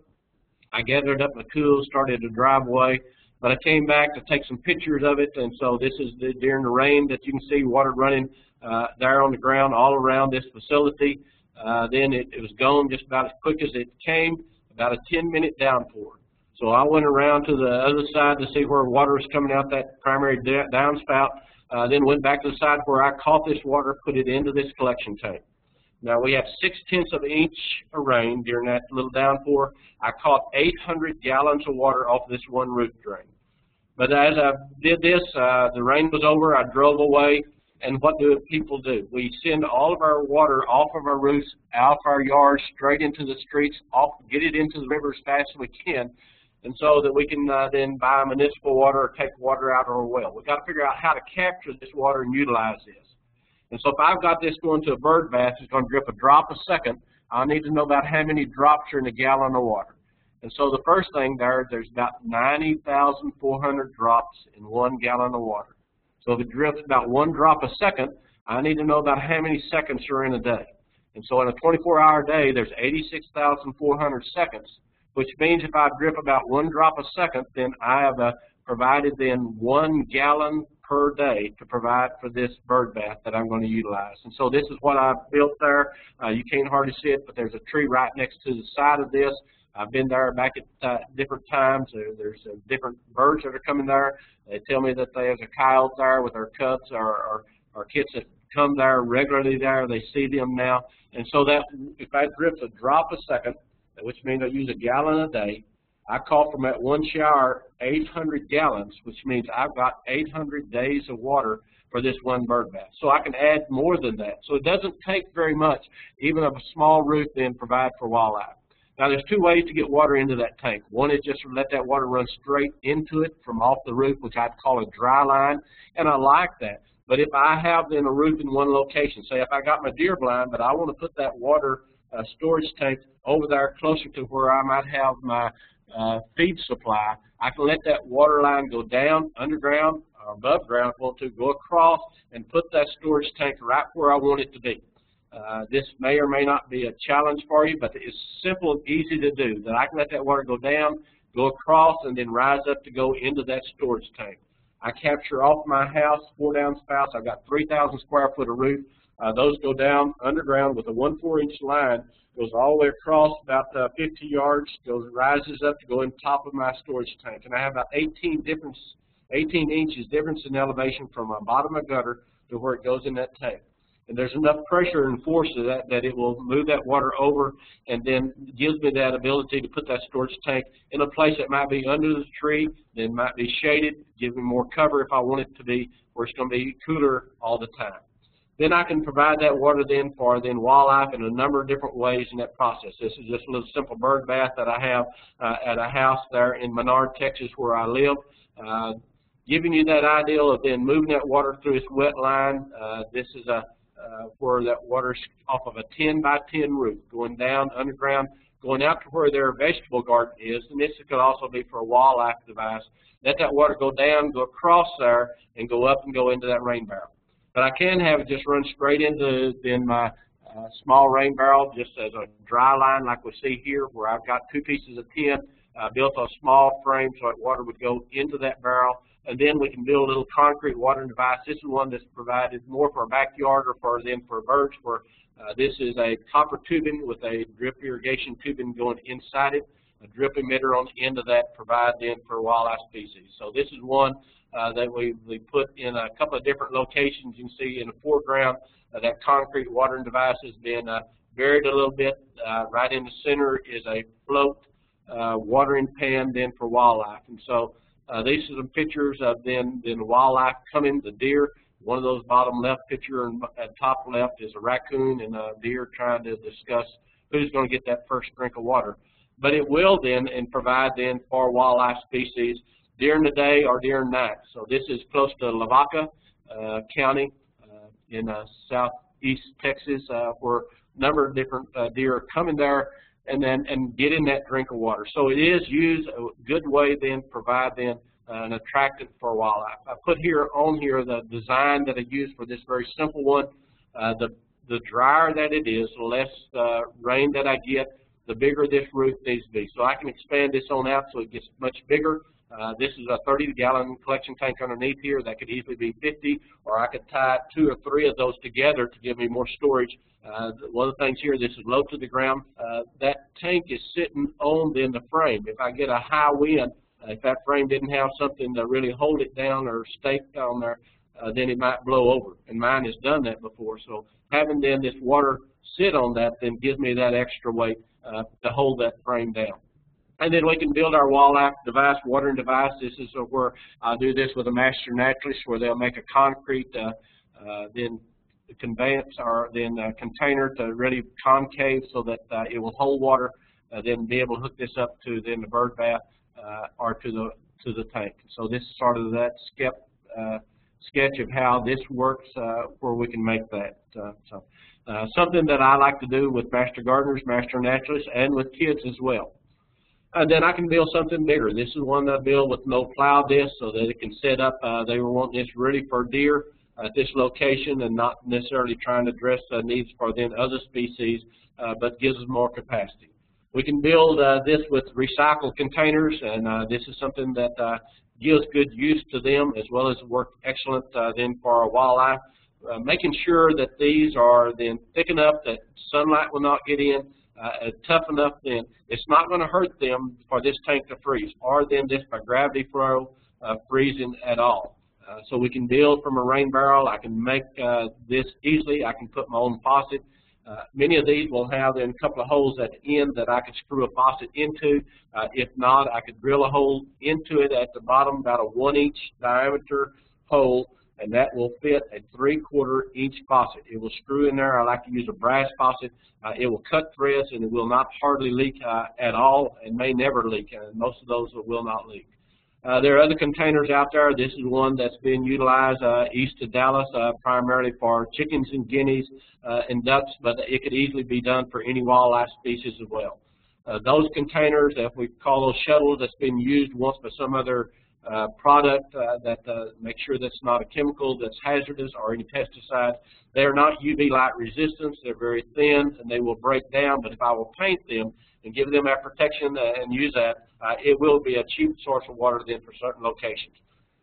I gathered up my tools, started to drive away, but I came back to take some pictures of it, and so this is the, during the rain that you can see water running uh, there on the ground all around this facility. Uh, then it, it was gone just about as quick as it came, about a 10-minute downpour. So I went around to the other side to see where water was coming out that primary downspout, uh, then went back to the side where I caught this water, put it into this collection tank. Now we have six tenths of an inch of rain during that little downpour. I caught 800 gallons of water off this one roof drain. But as I did this, uh, the rain was over, I drove away, and what do people do? We send all of our water off of our roofs, out of our yards, straight into the streets, off, get it into the river as fast as we can, and so that we can uh, then buy municipal water or take water out of our well. We've got to figure out how to capture this water and utilize this. And so if I've got this going to a bird bath, it's going to drip a drop a second, I need to know about how many drops are in a gallon of water. And so the first thing there, there's about 90,400 drops in one gallon of water. So if it drips about one drop a second, I need to know about how many seconds are in a day. And so in a 24-hour day, there's 86,400 seconds, which means if I drip about one drop a second, then I have uh, provided then one gallon per day to provide for this bird bath that I'm going to utilize. And so this is what I've built there. Uh, you can't hardly see it, but there's a tree right next to the side of this. I've been there back at uh, different times. There, there's uh, different birds that are coming there. They tell me that there's a coyote there with their cubs or, or, or kids that come there regularly there. They see them now. And so that if I drips a drop a second, which means I use a gallon a day, I call from that one shower 800 gallons, which means I've got 800 days of water for this one bird bath. So I can add more than that. So it doesn't take very much, even a small roof, then provide for wildlife. Now there's two ways to get water into that tank. One is just let that water run straight into it from off the roof, which I'd call a dry line, and I like that. But if I have then a roof in one location, say if I got my deer blind, but I want to put that water uh, storage tank over there closer to where I might have my uh, feed supply, I can let that water line go down underground or above ground if I want to, go across and put that storage tank right where I want it to be. Uh, this may or may not be a challenge for you, but it's simple and easy to do. That I can let that water go down, go across, and then rise up to go into that storage tank. I capture off my house four downspouts. I've got 3,000 square foot of roof. Uh, those go down underground with a 1 4 inch line, goes all the way across about uh, 50 yards, goes rises up to go in top of my storage tank. And I have about 18 difference, 18 inches difference in elevation from my bottom of gutter to where it goes in that tank and there's enough pressure and force to that that it will move that water over and then gives me that ability to put that storage tank in a place that might be under the tree, then might be shaded, give me more cover if I want it to be, where it's going to be cooler all the time. Then I can provide that water then for then wildlife in a number of different ways in that process. This is just a little simple bird bath that I have uh, at a house there in Menard, Texas, where I live. Uh, giving you that idea of then moving that water through this wet line. Uh, this is a uh, where that water's off of a 10 by 10 roof, going down underground, going out to where their vegetable garden is, and this could also be for a wildlife device. Let that water go down, go across there, and go up and go into that rain barrel. But I can have it just run straight into then my uh, small rain barrel, just as a dry line like we see here, where I've got two pieces of tin uh, built a small frame so that water would go into that barrel. And then we can build a little concrete watering device. This is one that's provided more for a backyard or for then for birds where uh, this is a copper tubing with a drip irrigation tubing going inside it. A drip emitter on the end of that provide then for wildlife species. So this is one uh, that we, we put in a couple of different locations. You can see in the foreground uh, that concrete watering device has been uh, buried a little bit. Uh, right in the center is a float uh, watering pan then for wildlife. And so uh, these are some pictures of then, then wildlife coming, the deer. One of those bottom left picture and top left is a raccoon and a deer trying to discuss who's going to get that first drink of water. But it will then and provide then for wildlife species during the day or during night. So this is close to Lavaca uh, County uh, in uh, southeast Texas uh, where a number of different uh, deer are coming there and then and getting that drink of water. So it is used a good way then provide then uh, an attractant for wildlife. I put here on here the design that I use for this very simple one. The the drier that it is, the less rain that I get, the bigger this roof needs to be. So I can expand this on out so it gets much bigger. Uh, this is a 30-gallon collection tank underneath here. That could easily be 50, or I could tie two or three of those together to give me more storage. Uh, one of the things here, this is low to the ground. Uh, that tank is sitting on then the frame. If I get a high wind, uh, if that frame didn't have something to really hold it down or stake on there, uh, then it might blow over. And mine has done that before. So having then this water sit on that then gives me that extra weight uh, to hold that frame down. And then we can build our wildlife device, watering device. This is where I do this with a master naturalist where they'll make a concrete uh, uh, then conveyance or then a container to really concave so that uh, it will hold water, uh, then be able to hook this up to then the bird bath uh, or to the to the tank. So this is sort of that skep, uh, sketch of how this works where we can make that. so something that I like to do with master gardeners, master naturalists, and with kids as well. And then I can build something bigger. This is one that I built with no plow disc so that it can set up. Uh, they were wanting this ready for deer at this location and not necessarily trying to address the needs for then other species, uh, but gives us more capacity. We can build uh, this with recycled containers, and uh, this is something that uh, gives good use to them as well as work excellent uh, then for our wildlife. Uh, making sure that these are then thick enough that sunlight will not get in, uh, tough enough then it's not going to hurt them for this tank to freeze or then just by gravity flow uh, freezing at all. Uh, so we can build from a rain barrel. I can make uh, this easily. I can put my own faucet. Uh, many of these will have then a couple of holes at the end that I could screw a faucet into. Uh, if not, I could drill a hole into it at the bottom, about a one inch diameter hole and that will fit a three-quarter inch faucet. It will screw in there. I like to use a brass faucet. Uh, it will cut threads and it will not hardly leak uh, at all and may never leak, and most of those will not leak. Uh, there are other containers out there. This is one that's been utilized uh, east of Dallas uh, primarily for chickens and guineas uh, and ducks, but it could easily be done for any wildlife species as well. those containers, if we call those shuttles, that's been used once by some other uh, product uh, that uh, make sure that's not a chemical that's hazardous or any pesticides. They are not UV light resistant. They're very thin and they will break down, but if I will paint them and give them that protection uh, and use that, uh, it will be a cheap source of water then for certain locations.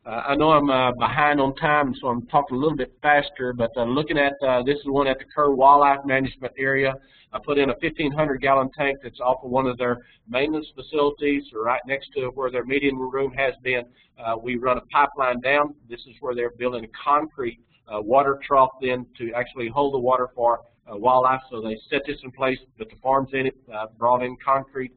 Uh, I know I'm uh, behind on time, so I'm talking a little bit faster, but uh, looking at, uh, this is one at the Kerr Wildlife Management Area. I put in a 1,500 gallon tank that's off of one of their maintenance facilities right next to where their meeting room has been. Uh, we run a pipeline down. This is where they're building a concrete uh, water trough then to actually hold the water for wildlife. So they set this in place, put the farms in it, brought in concrete,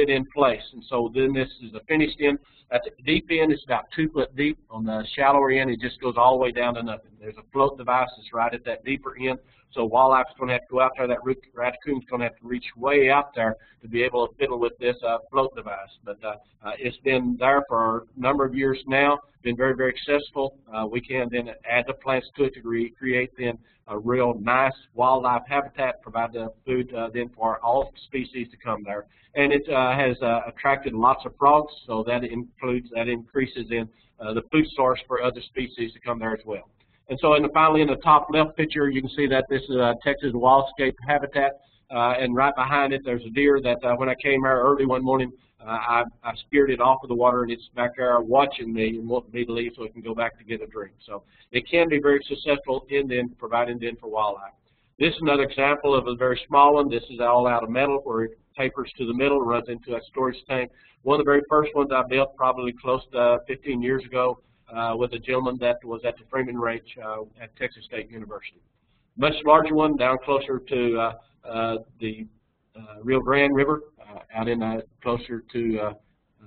it in place. And so then this is the finished end. At the deep end, it's about two foot deep. On the shallower end, it just goes all the way down to nothing. There's a float device that's right at that deeper end. So wildlife's going to have to go out there. That raccoon's going to have to reach way out there to be able to fiddle with this uh, float device. But uh, uh, it's been there for a number of years now. Been very, very successful. Uh, we can then add the plants to it to recreate then a real nice wildlife habitat, provide the food uh, then for all species to come there. And it uh, has uh, attracted lots of frogs, so that includes that increases in uh, the food source for other species to come there as well. And so in the, finally in the top left picture, you can see that this is a Texas wildscape habitat. Uh, and right behind it, there's a deer that uh, when I came here early one morning, uh, I, I speared it off of the water, and it's back there watching me and wanting me to leave so it can go back to get a drink. So it can be very successful in then providing then for wildlife. This is another example of a very small one. This is all out of metal where it tapers to the middle, runs into a storage tank. One of the very first ones I built probably close to 15 years ago uh, with a gentleman that was at the Freeman Ranch uh, at Texas State University. Much larger one down closer to uh, uh, the uh, Rio Grande River, uh, out in closer to uh,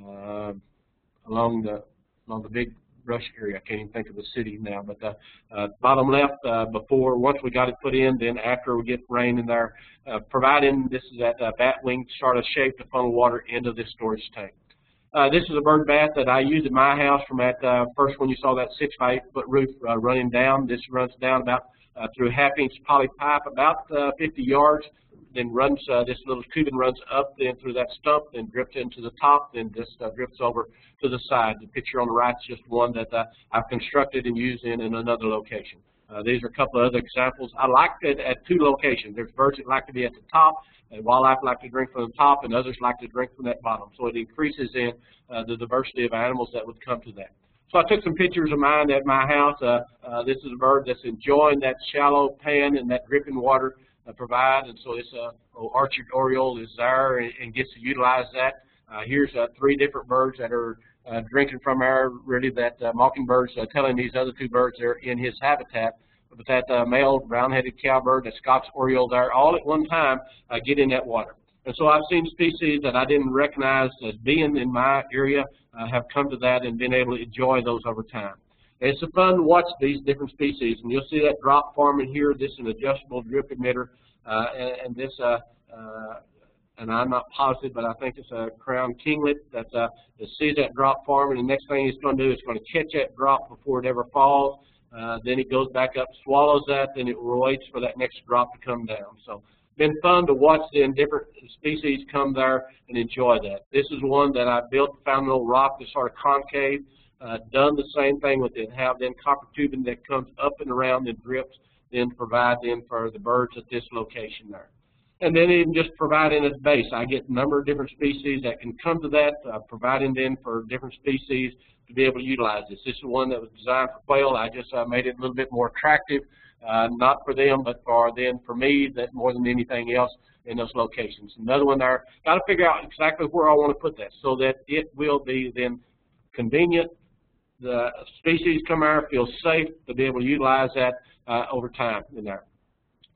uh, along the along the big brush area. I can't even think of the city now, but uh, bottom left uh, before once we got it put in, then after we get rain in there, uh, providing this is that bat wing sort of shape to funnel water into this storage tank. Uh, this is a bird bath that I use at my house from that uh, first one you saw that six by eight foot roof uh, running down. This runs down about uh, through half inch poly pipe about uh, 50 yards, then runs uh, this little tubing runs up then through that stump, then drips into the top, then just uh, drips over to the side. The picture on the right is just one that uh, I've constructed and used in, in another location. Uh, these are a couple of other examples. I like it at two locations. There's birds that like to be at the top, and wildlife like to drink from the top, and others like to drink from that bottom. So it increases in uh, the diversity of animals that would come to that. So I took some pictures of mine at my house. Uh, uh, this is a bird that's enjoying that shallow pan and that dripping water uh, provide, and so this uh, orchard oriole is there and, and gets to utilize that. Uh, here's uh, three different birds that are uh, drinking from our, really that uh, mockingbird's uh, telling these other two birds they're in his habitat but that uh, male brown-headed cowbird, the Scott's oriole there, all at one time uh, get in that water. And so I've seen species that I didn't recognize as being in my area uh, have come to that and been able to enjoy those over time. It's fun to watch these different species, and you'll see that drop forming here. This is an adjustable drip emitter, uh, and, and, this, uh, uh, and I'm not positive, but I think it's a crown kinglet that, uh, that sees that drop forming, and the next thing it's going to do is going to catch that drop before it ever falls, uh, then it goes back up, swallows that, then it waits for that next drop to come down. So been fun to watch the different species come there and enjoy that. This is one that I built, found an old rock that's sort of concave, uh, done the same thing with it, have then copper tubing that comes up and around and drips, then provide then for the birds at this location there. And then even just providing a base. I get a number of different species that can come to that, uh, providing then for different species to be able to utilize this. This is one that was designed for quail. I just uh, made it a little bit more attractive, uh, not for them, but for then for me, that more than anything else in those locations. Another one there, got to figure out exactly where I want to put that so that it will be then convenient. The species come there, feel safe to be able to utilize that uh, over time in there.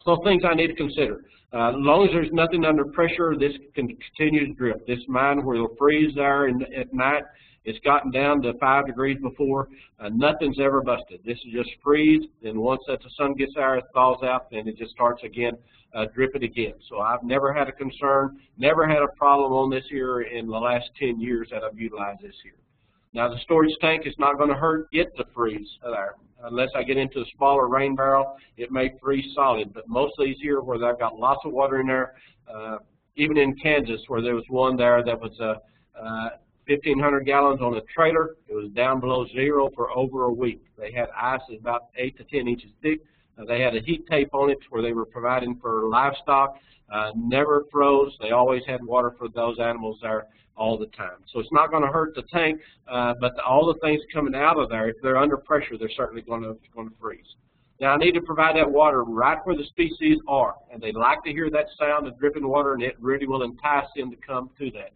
So things I need to consider. Uh, as long as there's nothing under pressure, this can continue to drip. This mine where it'll freeze there in, at night, it's gotten down to five degrees before. Uh, nothing's ever busted. This is just freeze. Then once that the sun gets there, it thaws out, then it just starts again, uh, dripping again. So I've never had a concern, never had a problem on this here in the last 10 years that I've utilized this here. Now the storage tank is not going to hurt it to freeze there. Unless I get into a smaller rain barrel, it may freeze solid. But most of these here where I've got lots of water in there, uh, even in Kansas where there was one there that was uh, uh, 1,500 gallons on a trailer. It was down below zero for over a week. They had ice about 8 to 10 inches thick. Uh, they had a heat tape on it where they were providing for livestock. Uh, never froze. They always had water for those animals there all the time. So it's not going to hurt the tank, uh, but the, all the things coming out of there, if they're under pressure, they're certainly going to, going to freeze. Now I need to provide that water right where the species are, and they like to hear that sound of dripping water, and it really will entice them to come to that.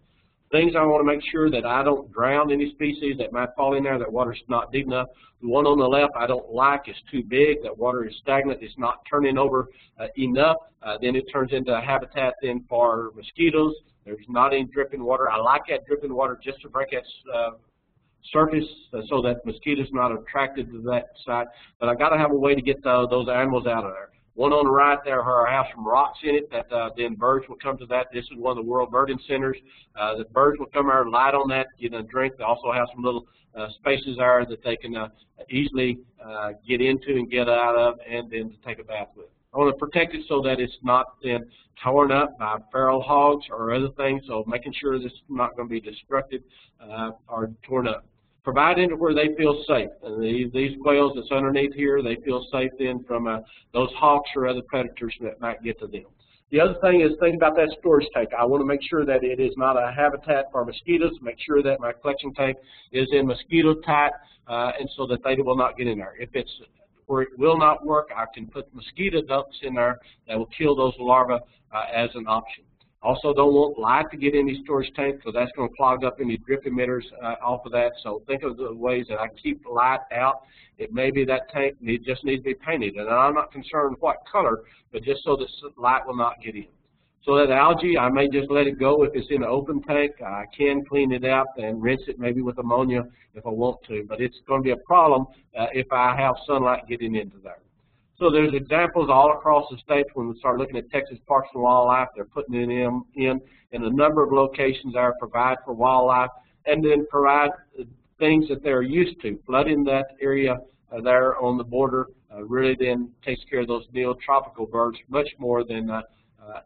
Things I want to make sure that I don't drown any species that might fall in there, that water's not deep enough. The one on the left I don't like, it's too big, that water is stagnant, it's not turning over uh, enough. Uh, then it turns into a habitat then for mosquitoes. There's not any dripping water. I like that dripping water just to break that uh, surface uh, so that mosquitoes not attracted to that site. But I got to have a way to get the, those animals out of there. One on the right there our house from rocks in it that uh, then birds will come to that. This is one of the World Birding Centers. Uh, the birds will come there and light on that, get a drink. They also have some little uh, spaces there that they can uh, easily uh, get into and get out of and then to take a bath with. I want to protect it so that it's not then torn up by feral hogs or other things, so making sure this is not going to be destructed uh, or torn up. Providing where they feel safe. And these, these quails that's underneath here, they feel safe then from uh, those hawks or other predators that might get to them. The other thing is think about that storage tank. I want to make sure that it is not a habitat for mosquitoes, make sure that my collection tank is in mosquito tight uh, and so that they will not get in there. If it's where it will not work, I can put mosquito dunks in there that will kill those larvae uh, as an option. Also don't want light to get in these storage tanks because that's going to clog up any drip emitters uh, off of that. So think of the ways that I keep light out. It may be that tank need, just needs to be painted. And I'm not concerned what color, but just so that light will not get in. So that algae, I may just let it go if it's in an open tank. I can clean it out and rinse it maybe with ammonia if I want to. But it's going to be a problem uh, if I have sunlight getting into there. So there's examples all across the state when we start looking at Texas Parks and Wildlife. They're putting it in, in, in a number of locations there, provide for wildlife, and then provide things that they're used to. Flooding that area uh, there on the border uh, really then takes care of those neotropical birds much more than uh, uh,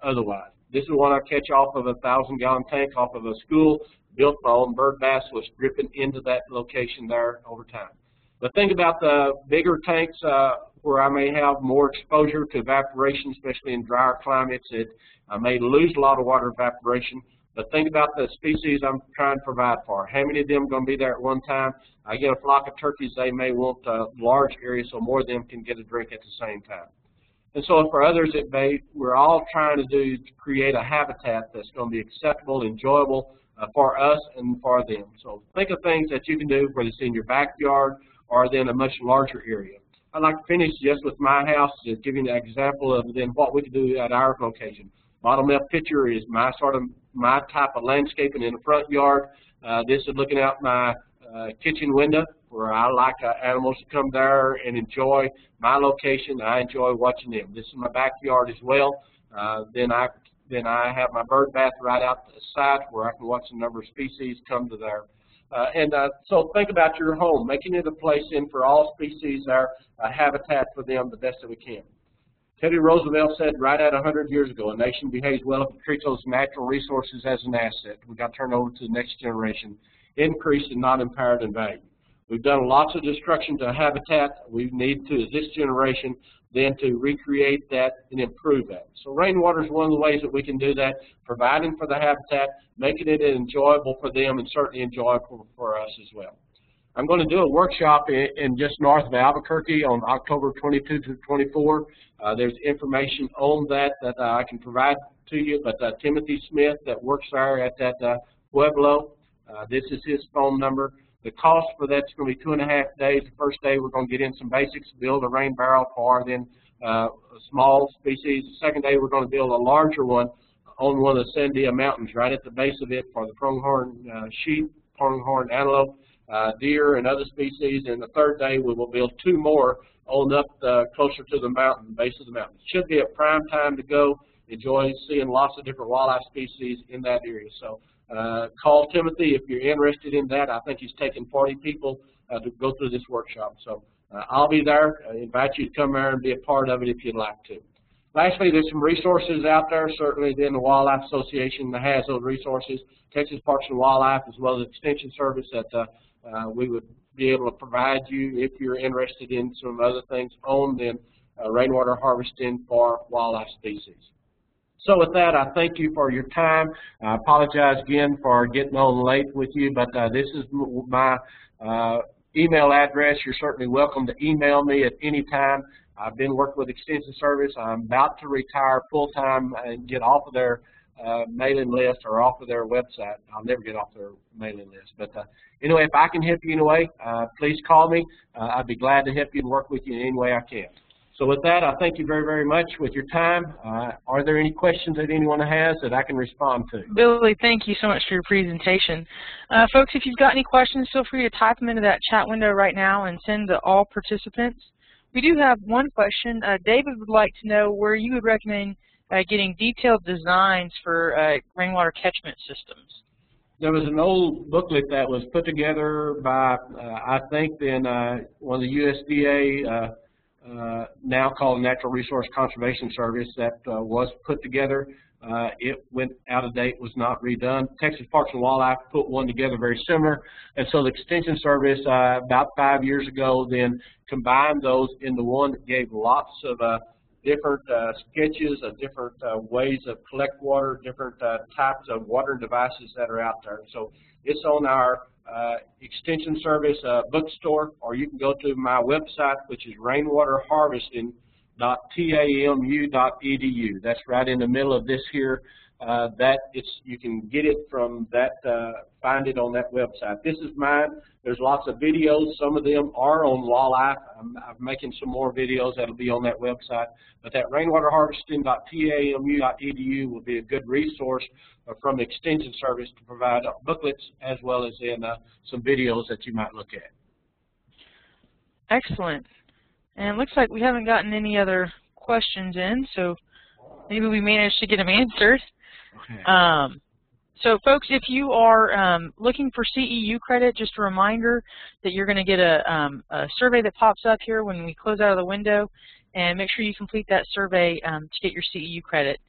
otherwise. This is one I catch off of a thousand gallon tank off of a school, built my bird bass was dripping into that location there over time. But think about the bigger tanks uh, where I may have more exposure to evaporation, especially in drier climates. It, I may lose a lot of water evaporation. But think about the species I'm trying to provide for. How many of them are going to be there at one time? I get a flock of turkeys, they may want a large area so more of them can get a drink at the same time. And so for others, it may, we're all trying to do to create a habitat that's going to be acceptable, enjoyable uh, for us and for them. So think of things that you can do, whether it's in your backyard or then a much larger area. I'd like to finish just with my house, just giving an example of then what we can do at our location. Bottom left picture is my sort of my type of landscaping in the front yard. Uh, this is looking out my uh, kitchen window where I like uh, animals to come there and enjoy my location. I enjoy watching them. This is my backyard as well. Uh, then I then I have my bird bath right out the side where I can watch a number of species come to there. Uh, and uh, so think about your home, making it a place in for all species, our uh, habitat for them the best that we can. Teddy Roosevelt said right at 100 years ago, a nation behaves well if it treats those natural resources as an asset. We got to turn over to the next generation, increased and not impaired in value. We've done lots of destruction to habitat. We need to, this generation, then to recreate that and improve that. So rainwater is one of the ways that we can do that, providing for the habitat, making it enjoyable for them, and certainly enjoyable for us as well. I'm going to do a workshop in, in just north of Albuquerque on October 22 to 24. Uh, there's information on that that uh, I can provide to you, but uh, Timothy Smith that works there at that uh, Pueblo, uh, this is his phone number. The cost for that's going to be two and a half days. The first day we're going to get in some basics, build a rain barrel for then uh, small species. The second day we're going to build a larger one on one of the Sandia Mountains right at the base of it for the pronghorn uh, sheep, pronghorn antelope, uh, deer, and other species. And the third day we will build two more on up the, closer to the mountain, base of the mountain. Should be a prime time to go. Enjoy seeing lots of different wildlife species in that area. So uh, call Timothy if you're interested in that. I think he's taking 40 people uh, to go through this workshop. So uh, I'll be there. I invite you to come there and be a part of it if you'd like to. Lastly, there's some resources out there. Certainly, then the Wildlife Association has those resources. Texas Parks and Wildlife, as well as Extension Service, that uh, uh, we would be able to provide you if you're interested in some other things on then uh, rainwater harvesting for wildlife species. So with that, I thank you for your time. I apologize again for getting on late with you, but uh, this is my uh, email address. You're certainly welcome to email me at any time. I've been working with Extension Service. I'm about to retire full-time and get off of their uh, mailing list or off of their website. I'll never get off their mailing list. But uh, anyway, if I can help you in any way, uh, please call me. Uh, I'd be glad to help you and work with you in any way I can. So with that, I thank you very, very much with your time. Uh, are there any questions that anyone has that I can respond to? Billy, thank you so much for your presentation. Uh, folks, if you've got any questions, feel free to type them into that chat window right now and send to all participants. We do have one question. Uh, David would like to know where you would recommend uh, getting detailed designs for uh, rainwater catchment systems. There was an old booklet that was put together by, uh, I think, then one of the USDA uh, now called Natural Resource Conservation Service that uh, was put together. Uh, it went out of date, was not redone. Texas Parks and Wildlife put one together very similar. And so the Extension Service, uh, about five years ago, then combined those into one that gave lots of uh, different uh, sketches of different ways of collect water, different types of watering devices that are out there. So it's on our uh, extension service uh, bookstore, or you can go to my website, which is rainwaterharvesting.tamu.edu. That's right in the middle of this here uh, that it's you can get it from that uh, find it on that website. This is mine. There's lots of videos. Some of them are on wildlife. I'm, I'm making some more videos that'll be on that website. But that rainwaterharvesting.tamu.edu will be a good resource uh, from the Extension Service to provide booklets as well as in uh, some videos that you might look at. Excellent. And it looks like we haven't gotten any other questions in, so maybe we managed to get them answered. Um, so folks, if you are um, looking for CEU credit, just a reminder that you're going to get a, um, a, survey that pops up here when we close out of the window, and make sure you complete that survey um, to get your CEU credit.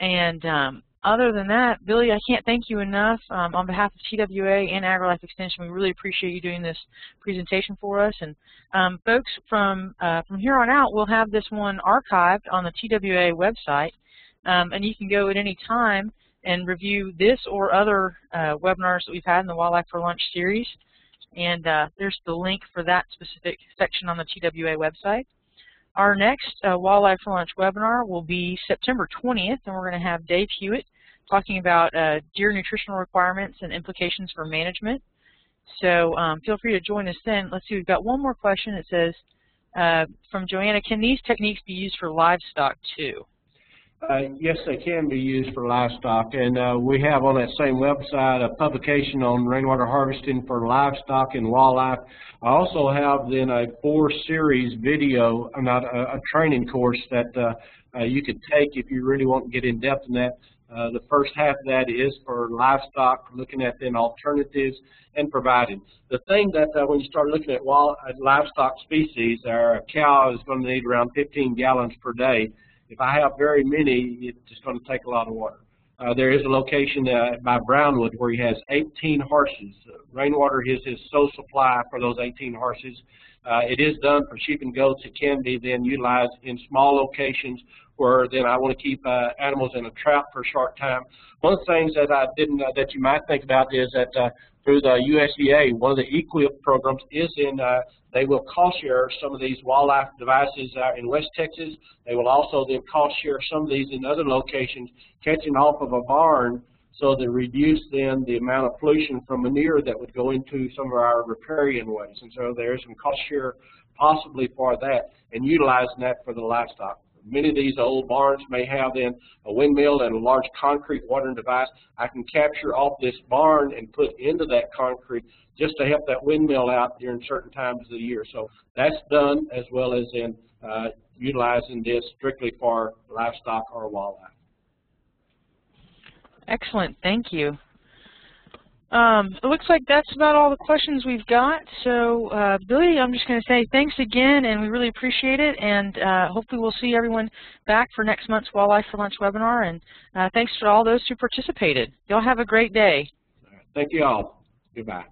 And um, other than that, Billy, I can't thank you enough. Um, on behalf of TWA and AgriLife Extension, we really appreciate you doing this presentation for us. And um, folks, from, uh, from here on out, we'll have this one archived on the TWA website. Um, and you can go at any time and review this or other uh, webinars that we've had in the Wildlife for Lunch series. And uh, there's the link for that specific section on the TWA website. Our next uh, Wildlife for Lunch webinar will be September 20th, and we're going to have Dave Hewitt talking about uh, deer nutritional requirements and implications for management. So um, feel free to join us then. Let's see, we've got one more question. It says, uh, from Joanna, can these techniques be used for livestock too? Uh, yes, they can be used for livestock, and uh, we have on that same website a publication on rainwater harvesting for livestock and wildlife. I also have then a four-series video, uh, not a, a, training course that uh, uh, you could take if you really want to get in depth in that. The first half of that is for livestock, looking at then alternatives and providing. The thing that when you start looking at wild, livestock species, our cow is going to need around 15 gallons per day. If I have very many, it's just going to take a lot of water. Uh, there is a location uh, by Brownwood where he has 18 horses. Uh, rainwater is his sole supply for those 18 horses. Uh, it is done for sheep and goats. It can be then utilized in small locations where then I want to keep uh, animals in a trap for a short time. One of the things that I didn't uh, that you might think about is that uh, through the USDA, one of the EQIP programs is in uh, they will cost share some of these wildlife devices uh, in West Texas. They will also then cost share some of these in other locations, catching off of a barn so they reduce then the amount of pollution from manure that would go into some of our riparian ways. And so there's some cost share possibly for that and utilizing that for the livestock. Many of these old barns may have then a windmill and a large concrete watering device. I can capture off this barn and put into that concrete just to help that windmill out during certain times of the year. So that's done as well as in uh, utilizing this strictly for livestock or wildlife. Excellent, thank you. Um, it looks like that's about all the questions we've got. So, uh, Billy, I'm just going to say thanks again, and we really appreciate it. And uh, hopefully we'll see everyone back for next month's Wildlife for Lunch webinar. And uh, thanks to all those who participated. Y'all have a great day. Thank you all. Goodbye.